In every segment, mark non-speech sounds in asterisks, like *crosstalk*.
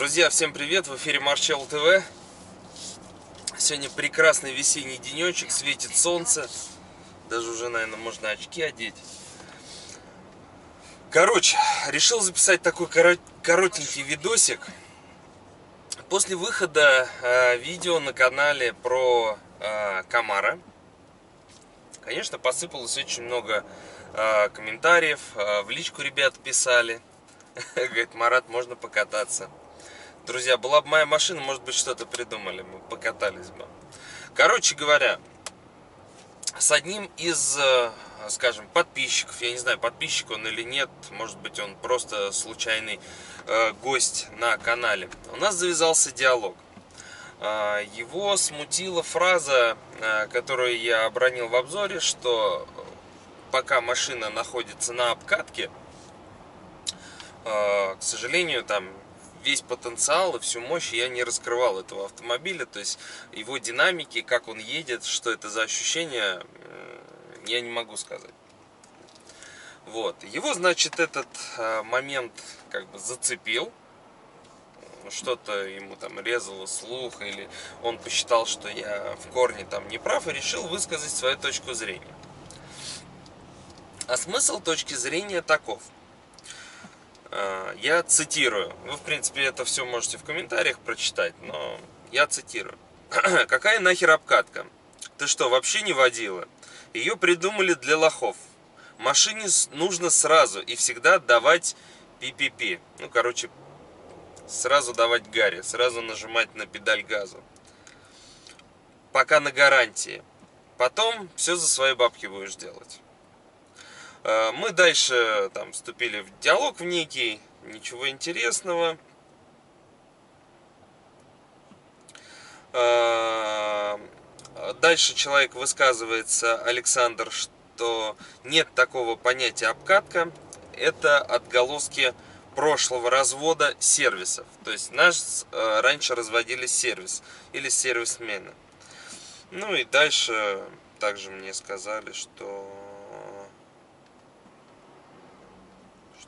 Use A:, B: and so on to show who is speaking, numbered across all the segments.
A: Друзья, всем привет! В эфире Марчел ТВ. Сегодня прекрасный весенний денечек, светит солнце. Даже уже, наверное, можно очки одеть. Короче, решил записать такой коротенький видосик. После выхода э, видео на канале про э, Камара, конечно, посыпалось очень много э, комментариев. Э, в личку ребят писали. *laughs* Говорит, Марат, можно покататься. Друзья, была бы моя машина, может быть, что-то придумали, мы покатались бы. Короче говоря, с одним из, э, скажем, подписчиков, я не знаю, подписчик он или нет, может быть, он просто случайный э, гость на канале, у нас завязался диалог. Э, его смутила фраза, э, которую я обронил в обзоре, что пока машина находится на обкатке, э, к сожалению, там весь потенциал и всю мощь я не раскрывал этого автомобиля, то есть его динамики, как он едет, что это за ощущение, я не могу сказать. Вот. Его, значит, этот э, момент как бы зацепил, что-то ему там резало слух, или он посчитал, что я в корне там не прав, и решил высказать свою точку зрения. А смысл точки зрения таков – Э, я цитирую. Вы, в принципе, это все можете в комментариях прочитать, но я цитирую. *clears throat* Какая нахер обкатка? Ты что, вообще не водила? Ее придумали для лохов. Машине нужно сразу и всегда давать PPP. Ну, короче, сразу давать гарри, сразу нажимать на педаль газу. Пока на гарантии. Потом все за свои бабки будешь делать. Э, мы дальше там вступили в диалог в некий, ничего интересного. Э, дальше человек высказывается, Александр, что нет такого понятия обкатка. Это отголоски прошлого развода сервисов. То есть нас э, раньше разводили сервис или сервисмены. Ну и дальше также мне сказали, что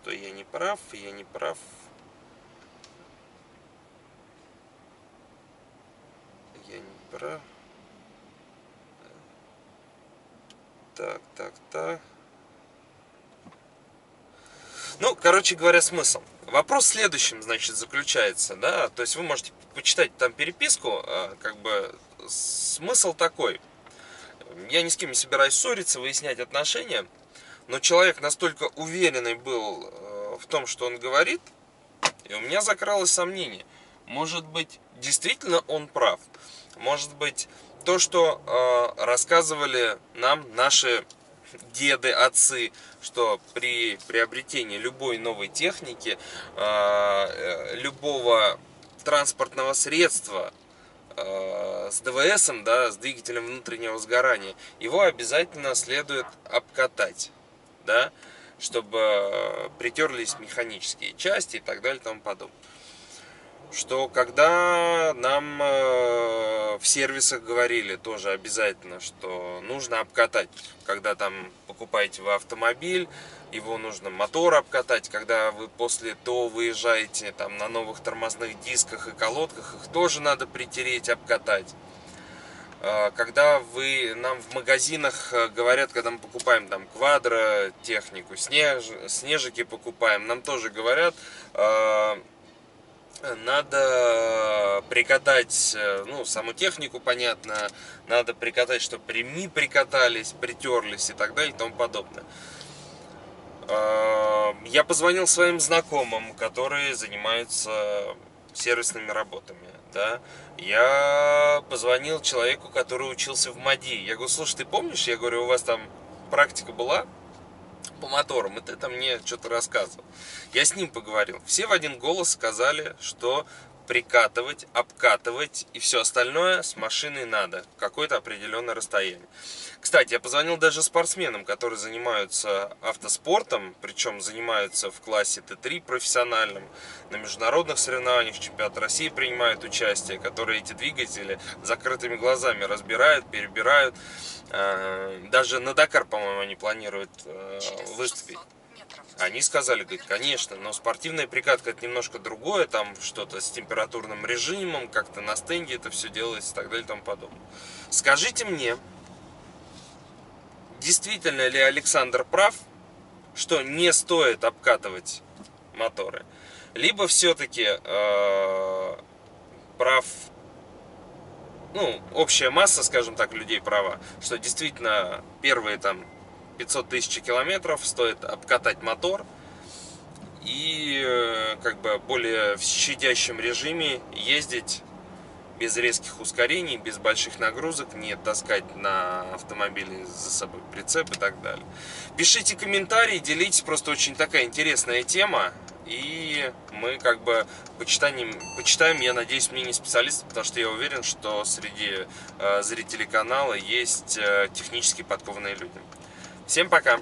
A: что я не прав, я не прав. Я не прав. Так, так, так. Ну, короче говоря, смысл. Вопрос в следующем, значит, заключается, да, то есть вы можете почитать там переписку, а, как бы смысл такой. Я ни с кем не собираюсь ссориться, выяснять отношения но человек настолько уверенный был э, в том, что он говорит, и у меня закралось сомнение. Может быть, действительно он прав. Может быть, то, что э, рассказывали нам наши деды, отцы, что при приобретении любой новой техники, э, э любого транспортного средства э, с ДВСом, да, с двигателем внутреннего сгорания, его обязательно следует обкатать да, чтобы э, притерлись механические части и так далее и тому подобное. Что когда нам э, в сервисах говорили тоже обязательно, что нужно обкатать, когда там покупаете вы автомобиль, его нужно мотор обкатать, когда вы после ТО выезжаете там на новых тормозных дисках и колодках, их тоже надо притереть, обкатать. А, когда вы нам в магазинах э, говорят, когда мы покупаем там квадро технику, снеж, снежики покупаем, нам тоже говорят, а, надо прикатать, э, ну, саму технику, понятно, надо прикатать, чтобы ремни прикатались, притерлись и так далее и тому подобное. Я позвонил своим знакомым, которые занимаются сервисными работами, да, я позвонил человеку, который учился в МАДИ. Я говорю, слушай, ты помнишь, я говорю, у вас там практика была по моторам, и ты там мне что-то рассказывал. Я с ним поговорил. Все в один голос сказали, что прикатывать, обкатывать и все остальное с машиной надо. Какое-то определенное расстояние. Кстати, я позвонил даже спортсменам, которые занимаются автоспортом, причем занимаются в классе Т3 профессиональном, на международных соревнованиях чемпионат России принимают участие, которые эти двигатели закрытыми глазами разбирают, перебирают. Э, даже на Дакар, по-моему, они планируют э, выступить. Они сказали, говорит, конечно, но спортивная прикатка это немножко другое, там что-то с температурным режимом, как-то на стенде это все делается и так далее и тому подобное. Скажите мне, действительно ли Александр прав, что не стоит обкатывать моторы? Либо все-таки э, прав ну, общая масса, скажем так, людей права, что действительно первые там 500 тысяч километров стоит обкатать мотор и э, как бы более в щадящем режиме ездить без резких ускорений, без больших нагрузок, не таскать на автомобиле за собой прицеп и так далее. Пишите комментарии, делитесь, просто очень такая интересная тема. И мы как бы почитаем, почитаем, я надеюсь, мнение специалистов, потому что я уверен, что среди э, зрителей канала есть э, технически подкованные люди. Всем пока!